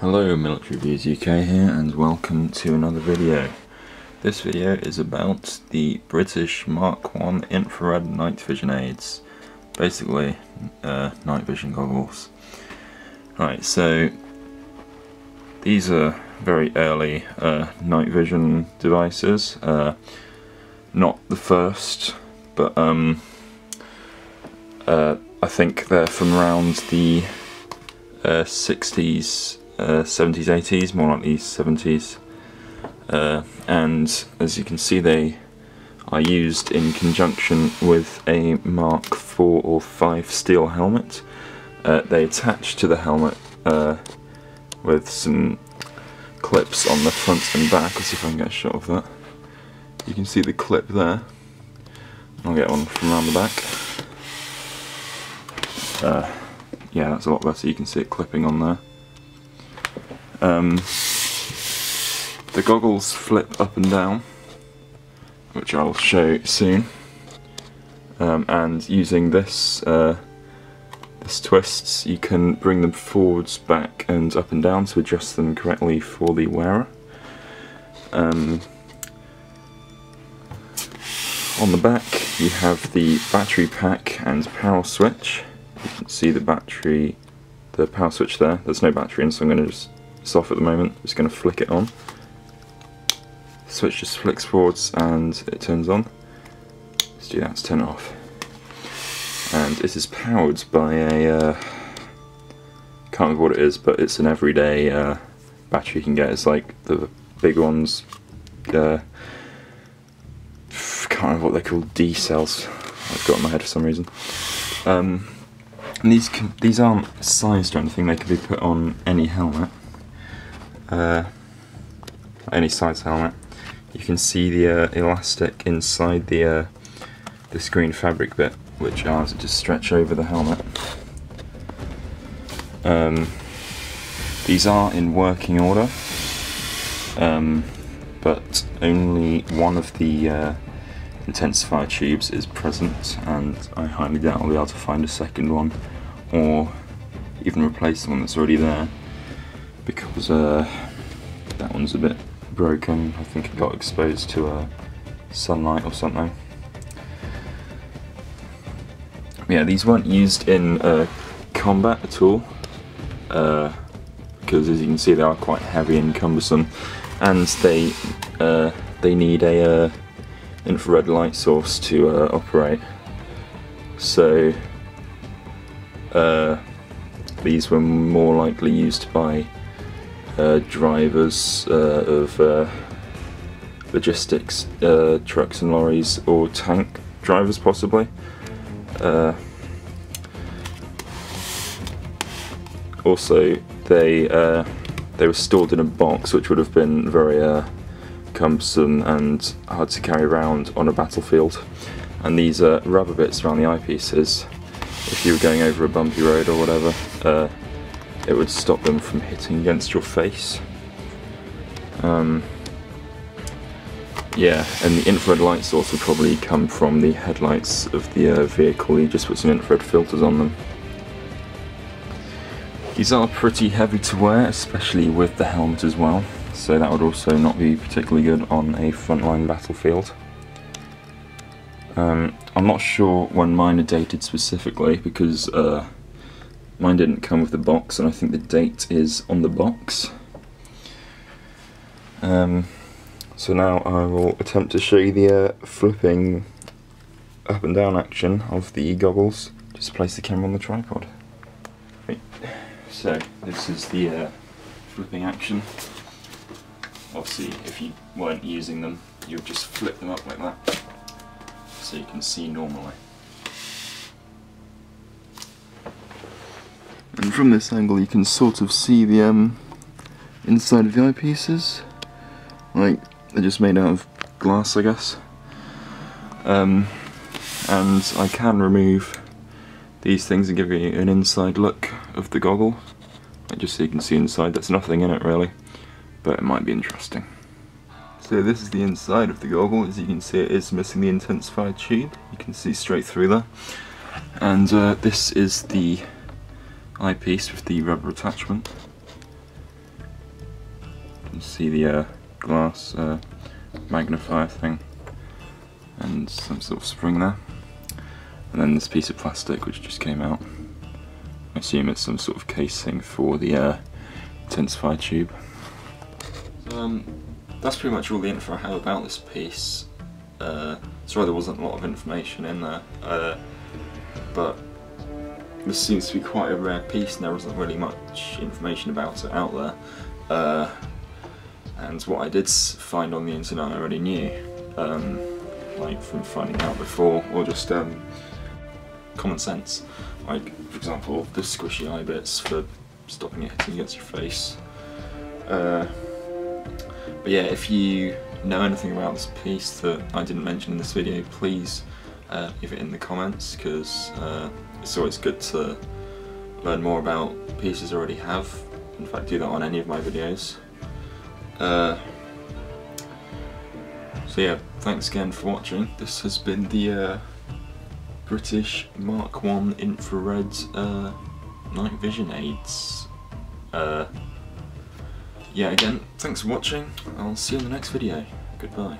Hello Military Reviews UK here and welcome to another video. This video is about the British Mark 1 infrared night vision aids. Basically, uh, night vision goggles. Right, so these are very early uh, night vision devices. Uh, not the first, but um, uh, I think they're from around the 60s, 70s, 80s, more likely 70s. Uh, and as you can see they are used in conjunction with a Mark 4 or 5 steel helmet. Uh, they attach to the helmet uh, with some clips on the front and back. Let's see if I can get a shot of that. You can see the clip there. I'll get one from around the back. Uh, yeah, that's a lot better. You can see it clipping on there. Um, the goggles flip up and down, which I'll show soon. Um, and using this uh, this twists, you can bring them forwards, back, and up and down to adjust them correctly for the wearer. Um, on the back, you have the battery pack and power switch. You can see the battery, the power switch there. There's no battery in, so I'm going to just, it's off at the moment. Just going to flick it on. The switch just flicks forwards and it turns on. Let's do that to turn it off. And it is powered by a, uh, can't remember what it is, but it's an everyday uh, battery you can get. It's like the big ones, uh, can't remember what they're called, D cells. I've got in my head for some reason. Um, and these can, these aren't sized or anything, they can be put on any helmet. Uh, any size helmet. You can see the uh, elastic inside the uh, the screen fabric bit, which allows it to stretch over the helmet. Um, these are in working order, um, but only one of the uh, intensifier tubes is present and I highly doubt I'll be able to find a second one or even replace the one that's already there because uh, that one's a bit broken. I think it got exposed to uh, sunlight or something. Yeah, these weren't used in uh, combat at all uh, because as you can see they are quite heavy and cumbersome and they uh, they need a uh, infrared light source to uh, operate. So uh, these were more likely used by uh, drivers uh, of uh, logistics uh, trucks and lorries or tank drivers possibly. also they they were stored in a box which would have been very cumbersome and hard to carry around on a battlefield. And these uh, rubber bits around the eyepieces, if you were going over a bumpy road or whatever, uh, it would stop them from hitting against your face. Um, yeah, and the infrared light source would probably come from the headlights of the uh, vehicle. You just put some infrared filters on them. These are pretty heavy to wear, especially with the helmet as well so that would also not be particularly good on a frontline battlefield. Um, I'm not sure when mine are dated specifically because uh, mine didn't come with the box and I think the date is on the box. Um, so now I will attempt to show you the uh, flipping up and down action of the goggles. Just place the camera on the tripod. Right. So this is the uh, flipping action obviously if you weren't using them you would just flip them up like that so you can see normally. And from this angle you can sort of see the um, inside of the eyepieces. Like they're just made out of glass I guess. Um, and I can remove these things and give you an inside look of the goggle. Just so you can see inside, there's nothing in it really. But it might be interesting. So this is the inside of the goggle, as you can see it is missing the intensifier tube, you can see straight through there. And uh, this is the eyepiece with the rubber attachment. You can see the uh, glass uh, magnifier thing and some sort of spring there. And then this piece of plastic which just came out. I assume it's some sort of casing for the uh, intensifier tube. Um, that's pretty much all the info I have about this piece. Uh, sorry there wasn't a lot of information in there, uh, but this seems to be quite a rare piece and there wasn't really much information about it out there. Uh, and what I did find on the internet I already knew, um, like from finding out before, or just um, common sense. Like, for example, the squishy eye bits for stopping it hitting against your face. Uh, but yeah, if you know anything about this piece that I didn't mention in this video, please uh, leave it in the comments because uh, it's always good to learn more about pieces I already have. In fact, do that on any of my videos. Uh, so yeah, thanks again for watching. This has been the uh, British Mark 1 infrared uh, night vision aids. Uh, yeah, again, thanks for watching. I'll see you in the next video. Goodbye.